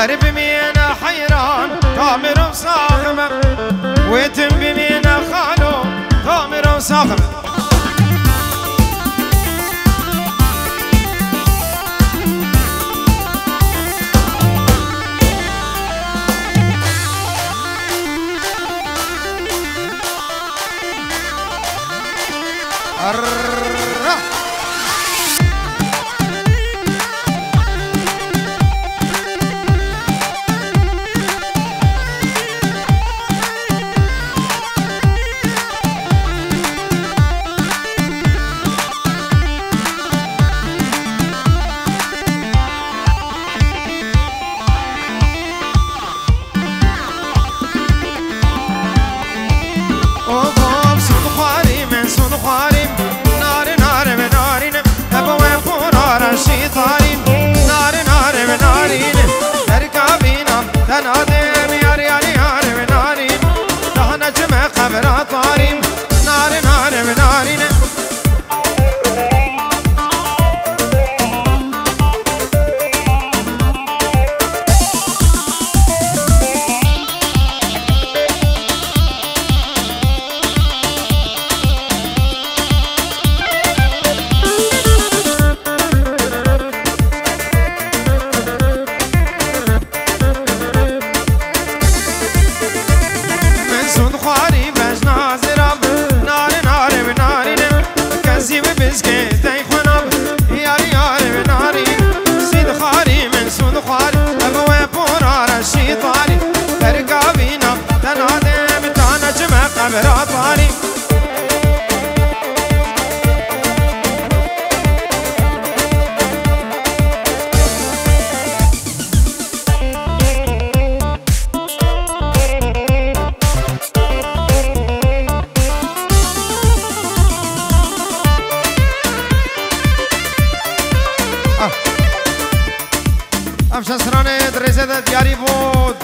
هرب مينا حيران. تامر وصاخمة ويتم بمينا خالو تامر وصاخمة Arrrr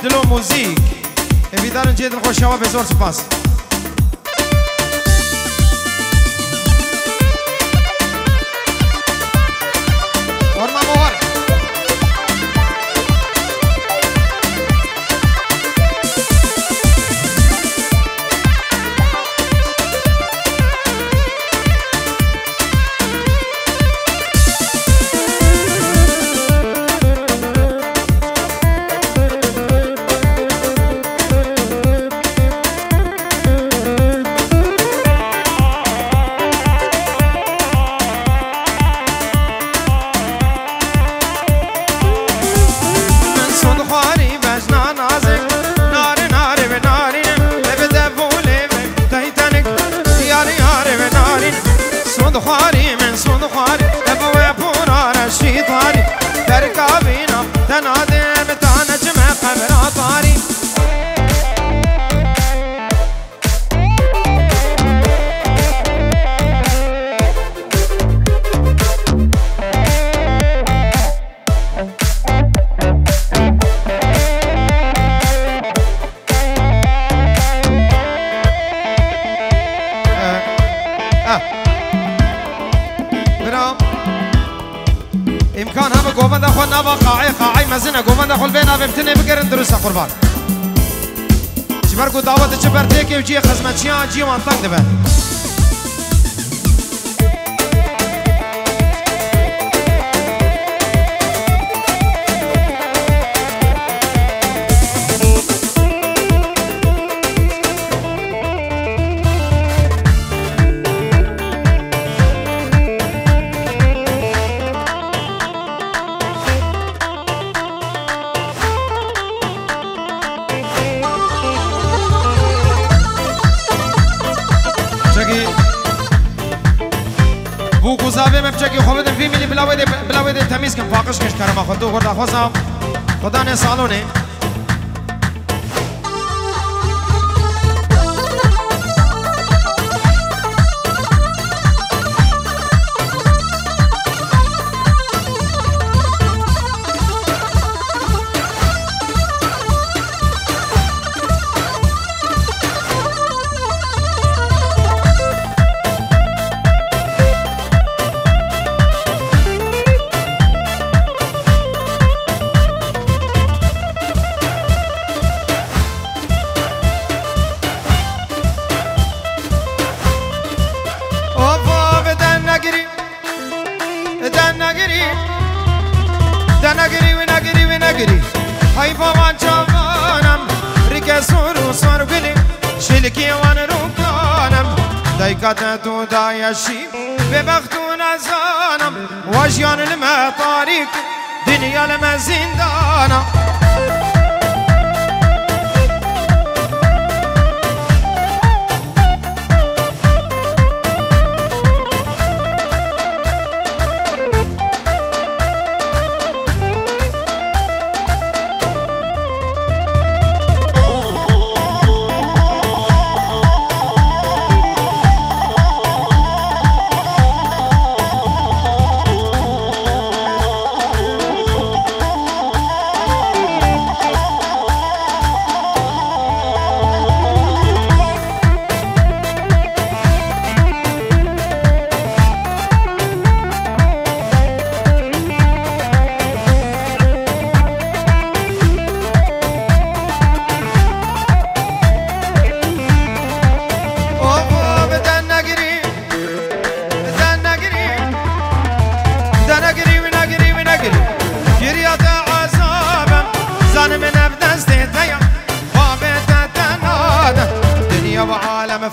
دلو موزیک امیدارن جیدن خوش شما بزور سپاس the امکان همه گوبند خود نبا قاعی قاعی مزنه گوبند خود بینا بمتنه بگرن درست قربان. جبر کو دعوت چه برته که جی خدمتچیان جی دبه تمیز کن فاقش کش کرما خود تو خدا خوزم خدا نه سالونه. شلکی وان رو کنم. دایکات تو دایشی به بختو نزانم. واجیان لما طاریق دنیا لما زندانم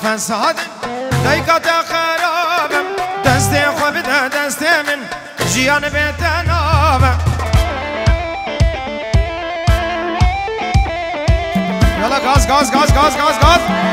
فساد. دایکات خرابم. دست خو بده دست من جیان بتنابم یالا گاز گاز گاز گاز گاز گاز.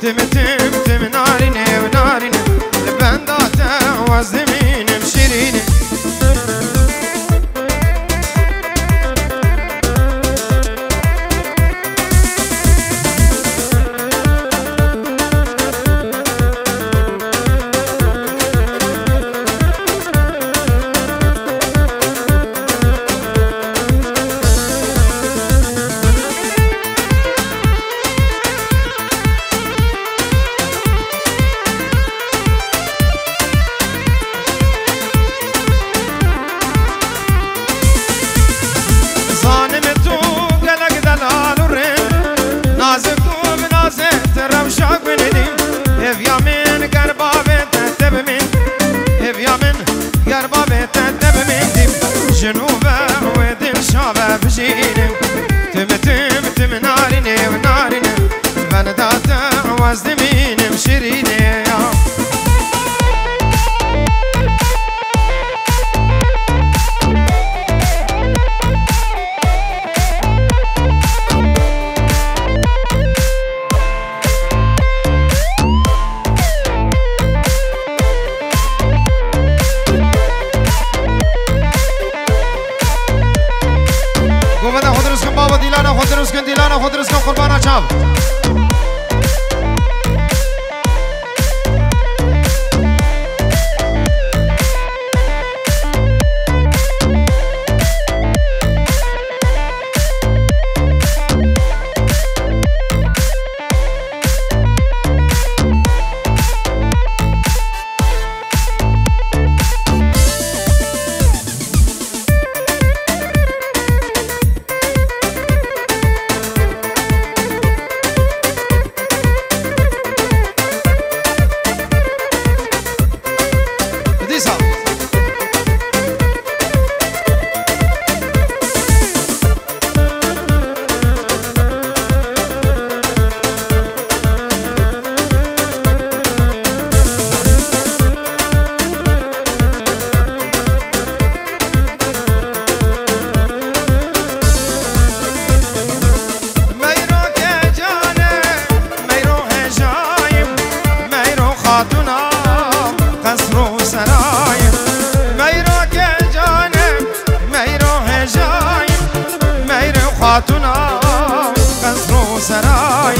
Demeter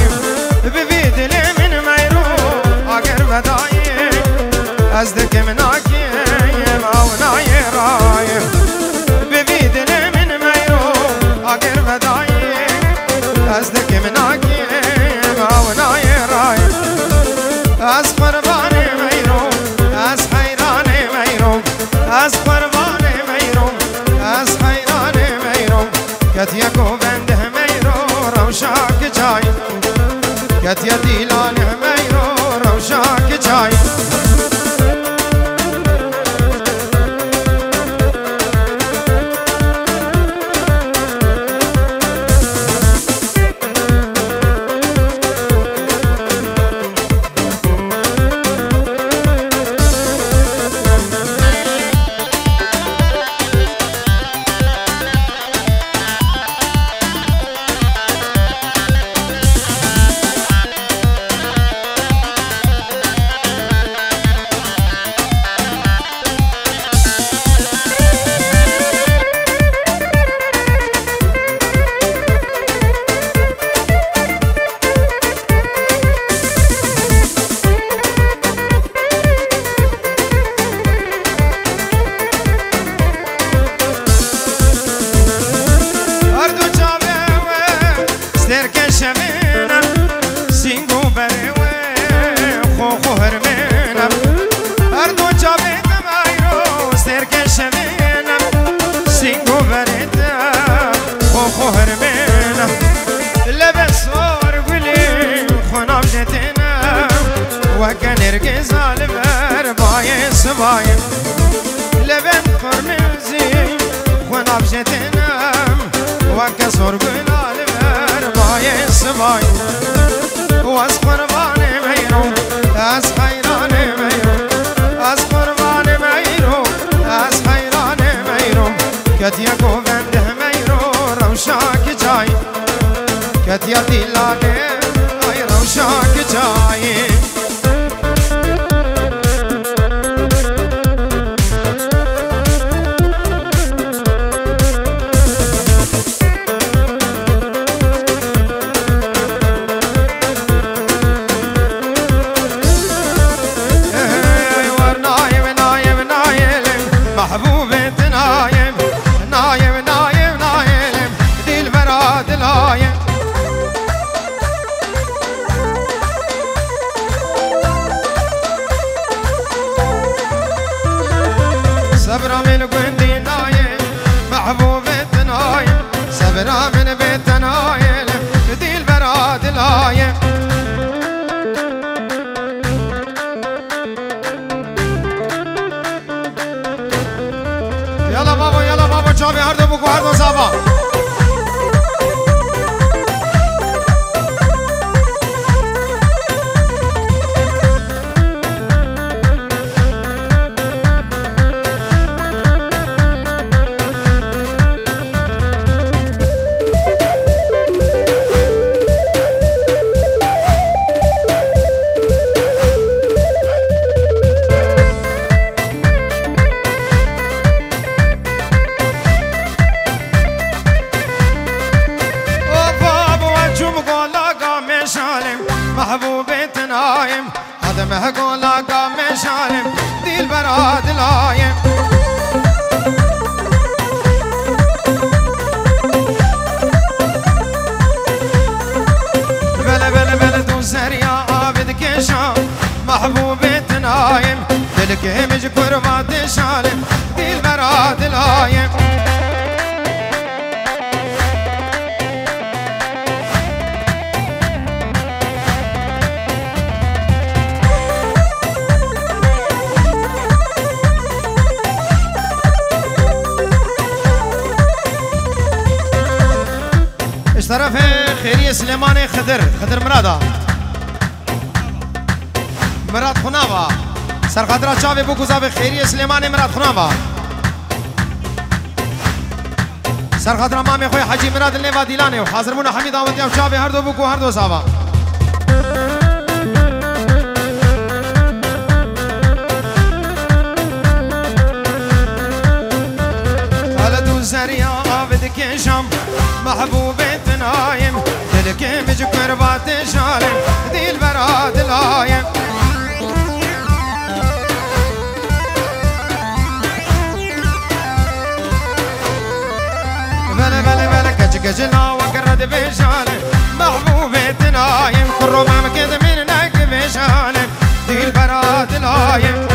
بدایم ببی دل من میرو اگر بدایم از دکم من آگیم او نای رایم ببی دل من میرو اگر بدایم از دکم من کتیا دیلان نرگز البر بای سبایم لبن فرمزی خناب جتنم و کسر گل البر بای سبایم و از قربان میرو از خیران Këtë ja govën dhe me i rora u shak i qaj. Këtë ja tila në شالم دل برا دلایم بله بله بله تو سریا آبد کشم محبوب تنایم دل که مجبور ما دشالم دل برا دلایم طرف خیری سلیمان خدر خدر مرادا. مراد خناوا سرخدرا چاوی بو گزاوی خیری سلیمان مراد خناوا سرخدرا مامی خوی حجی مراد النوا دیلانه و حاضر مون حمید آمدی و چاوی هر دو بو هر دو ساوا خالد زریا كشم محبوب تنايم تلك بجكر بات شالم دي البراد الايم بلا بلا بلا كج كجنا وقرد بشالم محبوب تنايم كرمام كذ من نك بشالم دي البراد الايم